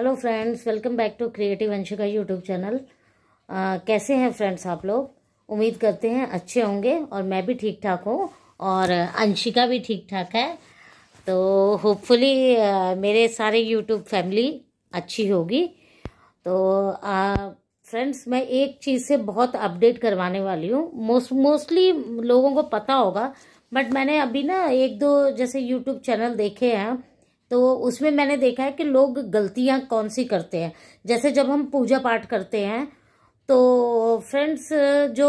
Hello friends welcome back to creative Anshika YouTube channel कैसे हैं friends आप लोग? उम्मीद करते हैं अच्छे होंगे और मैं भी ठीक ठाक हूँ और अंशिका भी ठीक ठाक है। तो होपफुली uh, मेरे सारे यूट्यूब फैमिली अच्छी होगी। तो फ्रेंड्स uh, मैं एक चीज़ से बहुत अपडेट करवाने वाली हूँ। मोस्ट मोस्टली लोगों को पता होगा बट मैंने अभी ना एक दो जैसे यूट्यूब चैनल देखे हैं। तो उसमें मैंने देखा है कि लोग गलतियाँ कौन सी करते हैं। जैसे जब हम पूजा पाठ करते हैं तो फ्रेंड्स जो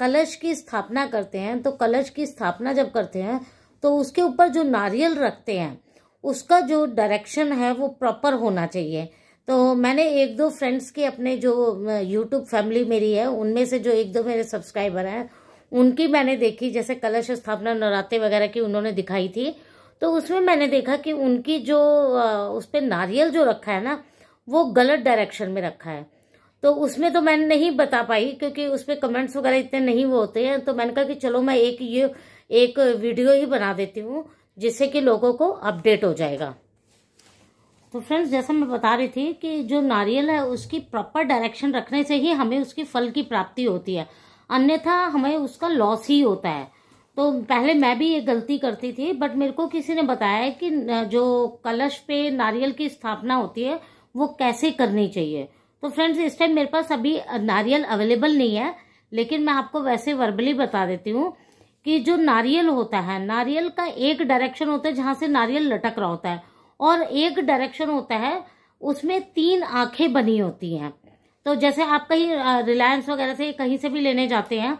कलश की स्थापना करते हैं तो कलश की स्थापना जब करते हैं तो उसके ऊपर जो नारियल रखते हैं, उसका जो डायरेक्शन है वो प्रॉपर होना चाहिए। तो मैंने एक दो फ्रेंड्स के अपने जो यूट्यूब फैमिली मेरी है, उनमें से जो एक दो मेरे सब्सक्राइबर हैं, उनकी मैंने देखी, जैसे कलश स्थापना नवरात्रि वगैरह की उन्होंने दिखाई थी। तो उसमें मैंने देखा कि उनकी जो उस पर नारियल जो रखा है ना, वो गलत डायरेक्शन में रखा है। तो उसमें तो मैंने नहीं बता पाई, क्योंकि उस पर कमेंट्स वगैरह इतने नहीं वो होते हैं। तो मैंने कहा कि चलो मैं एक ये, एक वीडियो ही बना देती हूँ, जिससे कि लोगों को अपडेट हो जाएगा। तो फ्रेंड्स, जैसा मैं बता रही थी कि जो नारियल है, उसकी प्रॉपर डायरेक्शन रखने से ही हमें उसकी फल की प्राप्ति होती है। अन्यथा हमें उसका लॉस ही होता है। तो पहले मैं भी ये गलती करती थी बट मेरे को किसी ने बताया कि जो कलश पे नारियल की स्थापना होती है, वो कैसे करनी चाहिए। तो फ्रेंड्स इस टाइम मेरे पास अभी नारियल अवेलेबल नहीं है, लेकिन मैं आपको वैसे वर्बली बता देती हूँ कि जो नारियल होता है, नारियल का एक डायरेक्शन होता है जहाँ से नारियल लटक रहा होता है, और एक डायरेक्शन होता है, उसमें तीन आँखें बनी होती हैं। तो जैसे आप कहीं रिलायंस वगैरह से कहीं से भी लेने जाते हैं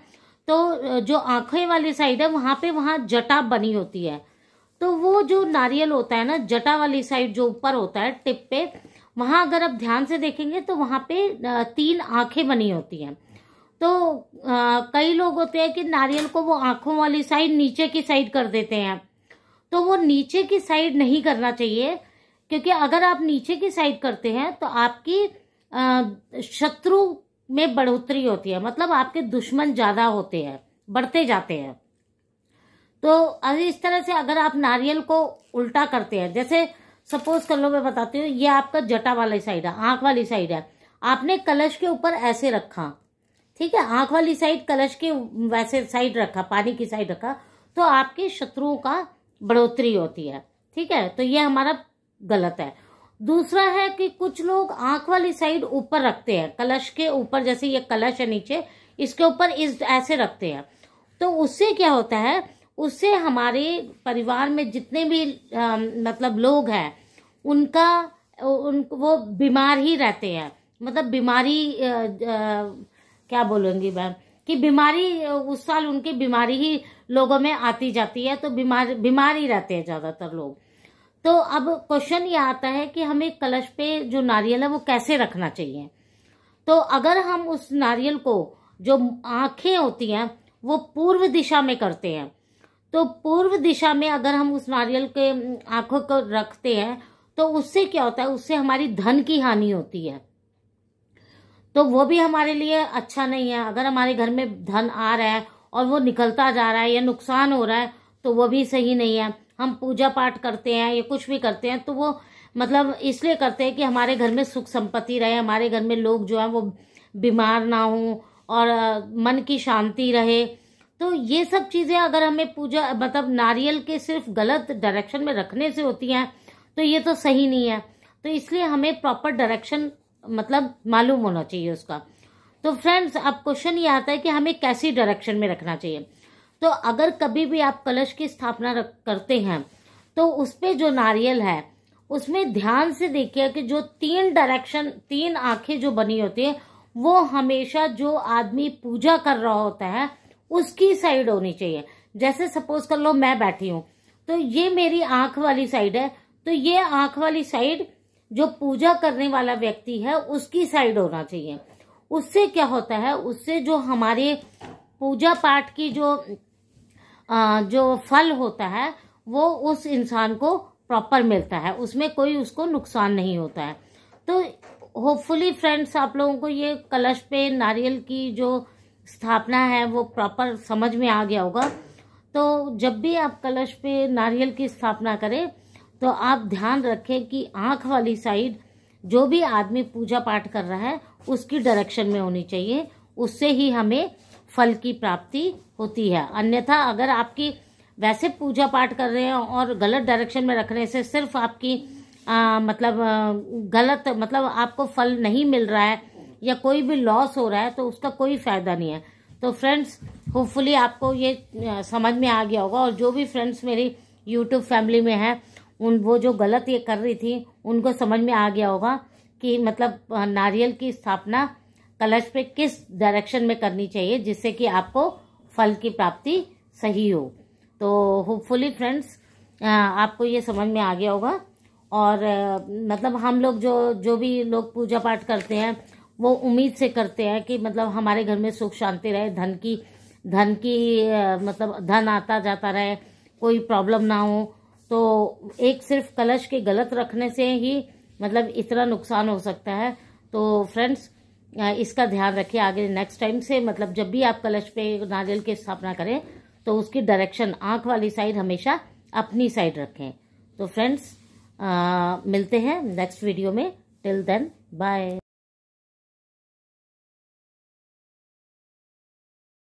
तो जो आँखें वाली साइड है वहाँ पे वहाँ जटा बनी होती है। तो वो जो नारियल होता है ना जटा वाली साइड जो ऊपर होता है टिप पे वहाँ अगर आप ध्यान से देखेंगे तो वहाँ पे तीन आँखें बनी होती हैं। तो आ, कई लोग होते हैं कि नारियल को वो आँखों वाली साइड नीचे की साइड कर देते हैं। तो वो नीचे की साइड नहीं करना चाहिए क्योंकि अगर आप नीचे की साइड करते हैं तो आपकी शत्रु में बढ़ोतरी होती है मतलब आपके दुश्मन ज़्यादा होते हैं, बढ़ते जाते हैं। तो अभी इस तरह से अगर आप नारियल को उल्टा करते हैं, जैसे सपोज़ कर लो मैं बताती हूँ, ये आपका जटा वाली साइड है, आँख वाली साइड है। आपने कलश के ऊपर ऐसे रखा, ठीक है, आँख वाली साइड कलश के वैसे साइड रखा, पानी की साइड रखा तो आपके शत्रुओं का बढ़ोतरी होती है, ठीक है तो ये हमारा गलत है। दूसरा है कि कुछ लोग आँख वाली साइड ऊपर रखते हैं कलश के ऊपर जैसे ये कलश है नीचे इसके ऊपर इस ऐसे रखते हैं। तो उससे क्या होता है उससे हमारे परिवार में जितने भी आ, मतलब लोग हैं उनका उन वो बीमार ही रहते हैं। मतलब बीमारी क्या बोलूँगी मैम कि बीमारी उस साल उनकी बीमारी ही लोगों में आती जाती है तो बीमार बीमार ही रहते हैं ज़्यादातर लोग। तो अब क्वेश्चन ये आता है कि हमें कलश पे जो नारियल है, वो कैसे रखना चाहिए? तो अगर हम उस नारियल को जो आँखें होती हैं, वो पूर्व दिशा में करते हैं तो पूर्व दिशा में अगर हम उस नारियल के आँखों को रखते हैं तो उससे क्या होता है? उससे हमारी धन की हानि होती है। तो वो भी हमारे लिए अच्छा नहीं है। अगर हमारे घर में धन आ रहा है और वो निकलता जा रहा है या नुकसान हो रहा है तो वो भी सही नहीं है। हम पूजा पाठ करते हैं या कुछ भी करते हैं तो वो मतलब इसलिए करते हैं कि हमारे घर में सुख संपत्ति रहे, हमारे घर में लोग जो है वो बीमार ना हो और मन की शांति रहे। तो ये सब चीज़ें अगर हमें पूजा मतलब नारियल के सिर्फ़ गलत डायरेक्शन में रखने से होती हैं तो ये तो सही नहीं है। तो इसलिए हमें प्रॉपर डायरेक्शन मतलब मालूम होना चाहिए उसका। तो फ्रेंड्स अब क्वेश्चन ये आता है कि हमें कैसी डायरेक्शन में रखना चाहिए। तो अगर कभी भी आप कलश की स्थापना करते हैं तो उस पर जो नारियल है, उसमें ध्यान से देखिए कि जो तीन डायरेक्शन तीन आँखें जो बनी होती है, वो हमेशा जो आदमी पूजा कर रहा होता है, उसकी साइड होनी चाहिए। जैसे सपोज़ कर लो मैं बैठी हूँ तो ये मेरी आँख वाली साइड है तो ये आँख वाली साइड जो पूजा करने वाला व्यक्ति है, उसकी साइड होना चाहिए। उससे क्या होता है, उससे जो हमारे पूजा पाठ की जो जो फल होता है, वो उस इंसान को प्रॉपर मिलता है। उसमें कोई उसको नुकसान नहीं होता है। तो होपफुली फ्रेंड्स आप लोगों को ये कलश पे नारियल की जो स्थापना है, वो प्रॉपर समझ में आ गया होगा। तो जब भी आप कलश पे नारियल की स्थापना करें तो आप ध्यान रखें कि आँख वाली साइड जो भी आदमी पूजा पाठ कर रहा है, उसकी डायरेक्शन में होनी चाहिए। उससे ही हमें फल की प्राप्ति होती है। अन्यथा अगर आपकी वैसे पूजा पाठ कर रहे हैं और गलत डायरेक्शन में रखने से सिर्फ़ आपकी आ, मतलब गलत मतलब आपको फल नहीं मिल रहा है या कोई भी लॉस हो रहा है तो उसका कोई फ़ायदा नहीं है। तो फ्रेंड्स होपफुली आपको ये समझ में आ गया होगा और जो भी फ्रेंड्स मेरी यूट्यूब फैमिली में है उन वो जो गलत ये कर रही थी उनको समझ में आ गया होगा कि मतलब नारियल की स्थापना कलश पे किस डायरेक्शन में करनी चाहिए जिससे कि आपको फल की प्राप्ति सही हो। तो होपफुली फ्रेंड्स आपको ये समझ में आ गया होगा। और मतलब हम लोग जो जो भी लोग पूजा पाठ करते हैं, वो उम्मीद से करते हैं कि मतलब हमारे घर में सुख शांति रहे, धन की धन की मतलब धन आता जाता रहे, कोई प्रॉब्लम ना हो। तो एक सिर्फ़ कलश के गलत रखने से ही मतलब इतना नुकसान हो सकता है। तो फ्रेंड्स इसका ध्यान रखिए आगे नेक्स्ट टाइम से मतलब जब भी आप कलश पे नारियल की स्थापना करें तो उसकी डायरेक्शन आँख वाली साइड हमेशा अपनी साइड रखें। तो फ्रेंड्स मिलते हैं नेक्स्ट वीडियो में। Till then bye